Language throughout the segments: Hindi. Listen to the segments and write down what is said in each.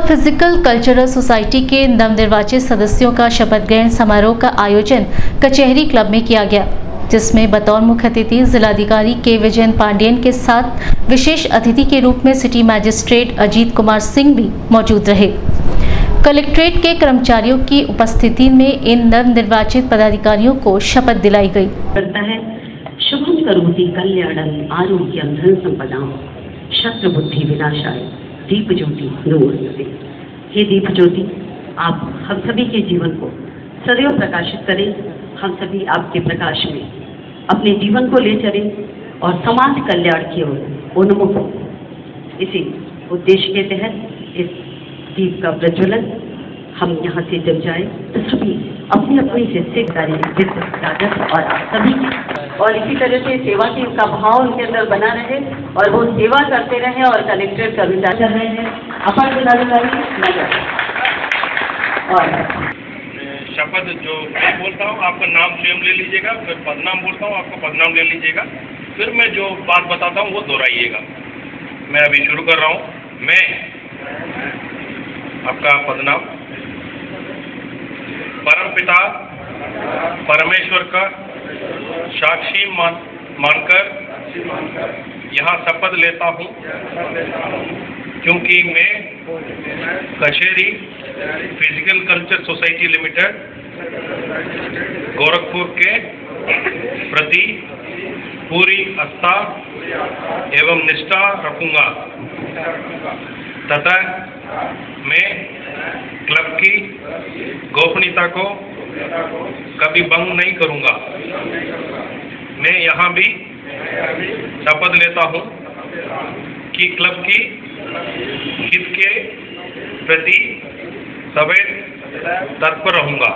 फ़िज़िकल कल्चरल सोसाइटी के नवनिर्वाचित सदस्यों का शपथ ग्रहण समारोह का आयोजन कचहरी क्लब में किया गया, जिसमें बतौर मुख्य अतिथि जिलाधिकारी के विजयन पांडेयन के साथ विशेष अतिथि के रूप में सिटी मैजिस्ट्रेट अजीत कुमार सिंह भी मौजूद रहे। कलेक्ट्रेट के कर्मचारियों की उपस्थिति में इन नवनिर्वाचित पदाधिकारियों को शपथ दिलाई गई। शुभम करोति कल्याणम आरोग्यम धन संपदाम शत्रु बुद्धि विनाशाय। दीप ज्योति हे दीप ज्योति, आप हम सभी के जीवन को सदैव प्रकाशित करें। हम सभी आपके प्रकाश में अपने जीवन को ले चलें और समाज कल्याण की ओर उन्मुख हो। इसी उद्देश्य के तहत इस दीप का प्रज्वलन हम यहाँ से जब जाए तो सभी अपनी अपनी हिस्सेदारी वित्त राजस्व और आप सभी और इसी तरह से सेवा की का भाव उनके अंदर बना रहे और वो सेवा करते रहे और कलेक्ट्रेट का विचार कर रहे हैं। अपर जिलाधिकारी नगर। और शपथ जो मैं बोलता हूँ, आपका नाम स्वयं ले लीजिएगा, फिर पदनाम बोलता हूँ, आपका पदनाम ले लीजिएगा। फिर मैं जो बात बताता हूँ, वो दोहराइएगा। मैं अभी शुरू कर रहा हूँ। मैं आपका पदनाम। परम पिता परमेश्वर का साक्षी मान, मानकर यहाँ शपथ लेता हूँ। क्योंकि मैं कचेरी physical culture society limited Gorakhpur के प्रति पूरी आस्था एवं निष्ठा रखूँगा। तथा मैं क्लब की गोपनीयता को कभी भंग नहीं करूँगा। मैं यहाँ भी शपथ लेता हूँ कि क्लब की हित के प्रति सवैत तत्पर रहूँगा।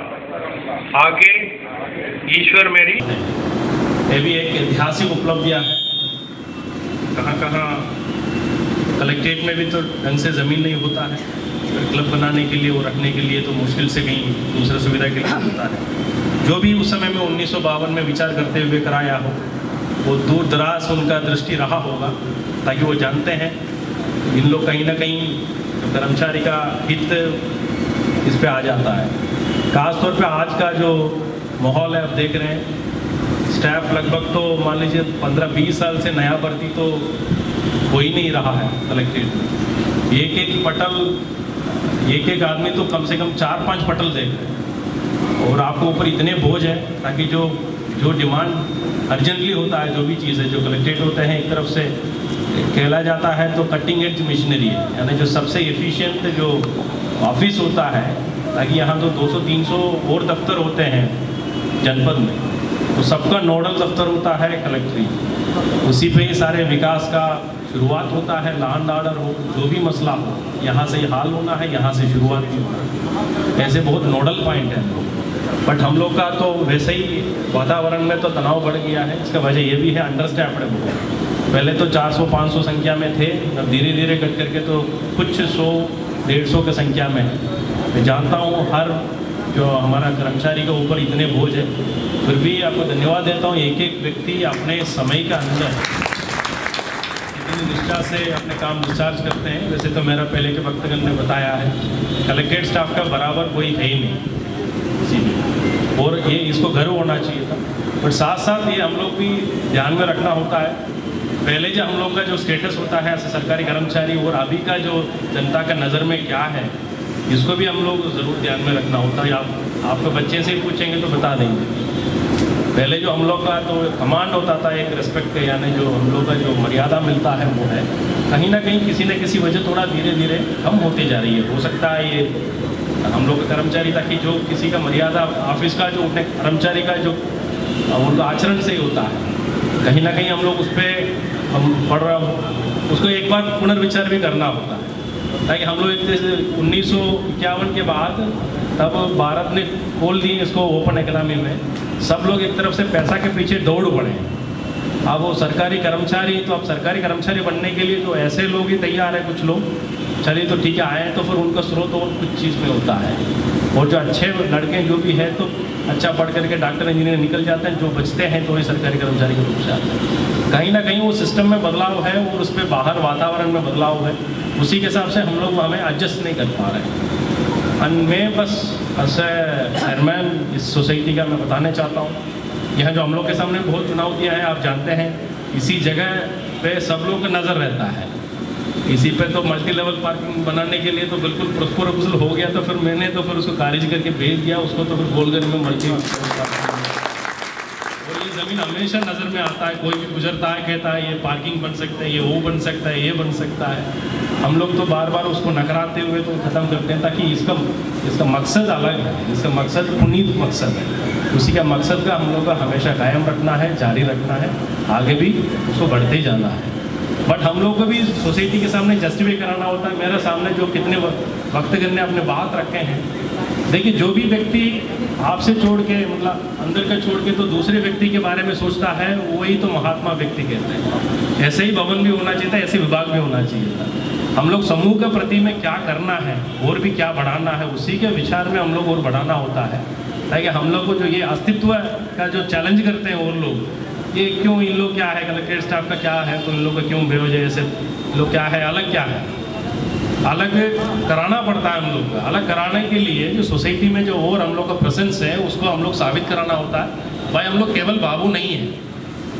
आगे ईश्वर मेरी। ये भी एक ऐतिहासिक उपलब्धियाँ है। कहाँ कहाँ कलेक्ट्रेट में भी तो ढंग से ज़मीन नहीं होता है। क्लब बनाने के लिए वो रखने के लिए तो मुश्किल से कहीं दूसरे सुविधा के लिए होता है। जो भी उस समय में उन्नीस सौ बावन में विचार करते हुए कराया हो, वो दूर दराज उनका दृष्टि रहा होगा, ताकि वो जानते हैं। इन लोग कहीं ना कहीं कर्मचारी का हित इस पे आ जाता है। खासतौर पे आज का जो माहौल है, आप देख रहे हैं, स्टाफ लगभग तो मान लीजिए पंद्रह बीस साल से नया भर्ती तो हो ही नहीं रहा है, कलेक्ट्रेट में। एक एक पटल एक एक आदमी तो कम से कम चार पाँच पटल हैं और आपको ऊपर इतने बोझ हैं ताकि जो जो डिमांड अर्जेंटली होता है, जो भी चीज़ है, जो कलेक्ट्रेट होते हैं एक तरफ़ से, कहला जाता है तो कटिंग एज मशीनरी है। यानी जो सबसे एफिशिएंट जो ऑफ़िस होता है, ताकि यहाँ तो 200-300 और दफ्तर होते हैं जनपद में तो सबका नोडल दफ्तर होता है कलेक्ट्रेट उसी पे ही सारे विकास का शुरुआत होता है लैंड ऑर्डर हो जो भी मसला हो, यहाँ से हाल होना है, यहाँ से शुरुआत भी होना है। ऐसे बहुत नोडल पॉइंट है। बट हम लोग का तो वैसे ही वातावरण में तो तनाव बढ़ गया है। इसका वजह ये भी है अंडरस्टैफ्ड बहुत पहले तो 400-500 संख्या में थे, अब धीरे धीरे कट करके तो कुछ सौ, डेढ़ सौ की संख्या में है। मैं जानता हूँ हर जो हमारा कर्मचारी के ऊपर इतने बोझ है। फिर भी आपको धन्यवाद देता हूँ एक एक व्यक्ति अपने समय का अंदर इतनी निष्ठा से अपने काम डिस्चार्ज करते हैं। वैसे तो मेरा पहले के वक्तगण ने बताया है कलेक्ट्रेट स्टाफ का बराबर कोई है ही नहीं। जी और ये इसको गर्व होना चाहिए था। बट साथ साथ ये हम लोग भी ध्यान में रखना होता है। पहले जो हम लोग का जो स्टेटस होता है, ऐसे सरकारी कर्मचारी और अभी का जो जनता का नज़र में क्या है, इसको भी हम लोग ज़रूर ध्यान में रखना होता है। आप, आपके बच्चे से पूछेंगे तो बता देंगे। पहले जो हम लोग का तो कमांड होता था एक रिस्पेक्ट के, यानी जो हम लोग का जो मर्यादा मिलता है वो है। कहीं ना कहीं किसी न किसी वजह थोड़ा धीरे धीरे कम होती जा रही है। हो सकता है ये हम लोग का कर्मचारी, ताकि जो किसी का मर्यादा ऑफ़िस का जो अपने कर्मचारी का जो उनका आचरण से ही होता है। कहीं ना कहीं हम लोग उस पर हम पढ़ रहा उसको एक बार पुनर्विचार भी करना होता है। ताकि हम लोग एक उन्नीस के बाद तब भारत ने खोल दी इसको ओपन इकनॉमी में। सब लोग एक तरफ़ से पैसा के पीछे दौड़ पड़े। अब वो सरकारी कर्मचारी तो अब सरकारी कर्मचारी बनने के लिए तो ऐसे लोग ही तैयार हैं कुछ लोग। चलिए तो ठीक है, आए तो फिर उनका स्रोत और कुछ चीज़ में होता है। और जो अच्छे लड़के जो भी है तो अच्छा पढ़ करके डॉक्टर, इंजीनियर निकल जाते हैं, जो बचते हैं तो वही सरकारी कर्मचारी के रूप से आते हैं। कहीं ना कहीं वो सिस्टम में बदलाव है और उस पर बाहर वातावरण में बदलाव है। उसी के हिसाब से हम लोग हमें एडजस्ट नहीं कर पा रहे हैं। मैं बस एज चेयरमैन इस सोसाइटी का मैं बताना चाहता हूँ। यहाँ जो हम लोग के सामने बहुत चुनौतियाँ हैं, आप जानते हैं, इसी जगह पे सब लोग का नज़र रहता है। इसी पे तो मल्टी लेवल पार्किंग बनाने के लिए तो बिल्कुल प्रपोजल हो गया तो फिर मैंने तो फिर उसको खारिज करके भेज दिया, उसको तो फिर गोलगंज में मल्टी और ये ज़मीन हमेशा नज़र में आता है, कोई भी गुजरता है, कहता है, ये पार्किंग बन सकता है, ये वो बन सकता है, ये बन सकता है। हम लोग तो बार बार उसको नकराते हुए तो ख़त्म करते हैं ताकि इसका इसका मकसद अलग है, इसका मकसद पुनीत मकसद है। उसी का मकसद का हम लोग का हमेशा कायम रखना है, जारी रखना है, आगे भी उसको बढ़ते जाना है। बट हम लोग को भी सोसाइटी के सामने जस्टिफाई कराना होता है। मेरे सामने जो कितने भक्तगण ने अपने बात रखे हैं, देखिए जो भी व्यक्ति आपसे छोड़ के मतलब अंदर का छोड़ के तो दूसरे व्यक्ति के बारे में सोचता है, वही तो महात्मा व्यक्ति कहते हैं। ऐसे ही भवन भी होना चाहिए था, ऐसे विभाग भी होना चाहिए था। हम लोग समूह के प्रति में क्या करना है, और भी क्या बढ़ाना है, उसी के विचार में हम लोग और बढ़ाना होता है। ताकि हम लोग को जो ये अस्तित्व का जो चैलेंज करते हैं और लोग, ये क्यों इन लोग क्या है कलेक्ट्रेट स्टाफ का क्या है तो इन लोग का क्यों बेवजह ऐसे लोग क्या है, अलग क्या है? अलग कराना पड़ता है हम लोग का। अलग कराने के लिए जो सोसाइटी में जो और हम लोग का प्रेजेंस है, उसको हम लोग साबित कराना होता है। भाई, हम लोग केवल बाबू नहीं है।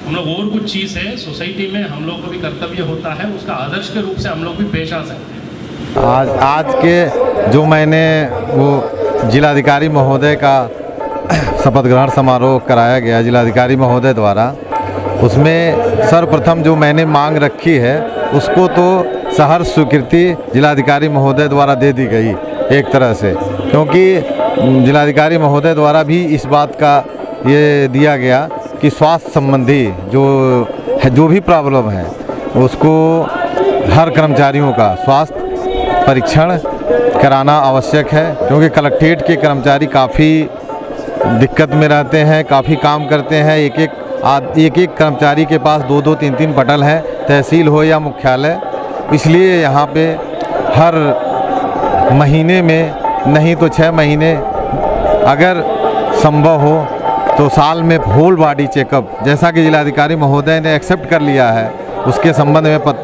हम लोग और कुछ चीज़ है, सोसाइटी में हम लोग को भी कर्तव्य होता है, उसका आदर्श के रूप से हम लोग भी पेश आ सकते हैं। आज आज के जो मैंने वो जिलाधिकारी महोदय का शपथ ग्रहण समारोह कराया गया जिलाधिकारी महोदय द्वारा, उसमें सर्वप्रथम जो मैंने मांग रखी है, उसको तो सहर स्वीकृति जिलाधिकारी महोदय द्वारा दे दी गई एक तरह से। क्योंकि जिलाधिकारी महोदय द्वारा भी इस बात का ये दिया गया कि स्वास्थ्य संबंधी जो है, जो भी प्रॉब्लम है, उसको हर कर्मचारियों का स्वास्थ्य परीक्षण कराना आवश्यक है, क्योंकि कलेक्ट्रेट के कर्मचारी काफ़ी दिक्कत में रहते हैं, काफ़ी काम करते हैं। एक एक आद एक एक कर्मचारी के पास दो दो तीन तीन पटल हैं, तहसील हो या मुख्यालय। इसलिए यहाँ पे हर महीने में, नहीं तो छः महीने, अगर संभव हो तो साल में होल बॉडी चेकअप जैसा कि जिलाधिकारी महोदय ने एक्सेप्ट कर लिया है उसके संबंध में पत,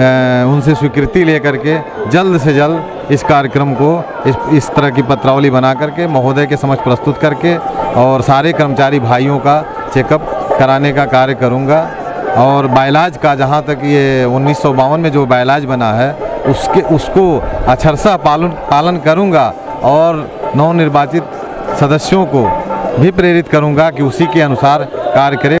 ए, उनसे स्वीकृति लेकर के जल्द से जल्द इस कार्यक्रम को इस इस तरह की पत्रावली बना करके महोदय के समक्ष प्रस्तुत करके और सारे कर्मचारी भाइयों का चेकअप कराने का कार्य करूँगा। और बाइलाज का जहाँ तक ये उन्नीस सौ बावन में जो बाइलाज बना है उसके उसको अक्षरशः पालन पालन करूँगा और नवनिर्वाचित सदस्यों को भी प्रेरित करूँगा कि उसी के अनुसार कार्य करें।